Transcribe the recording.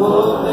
Oh,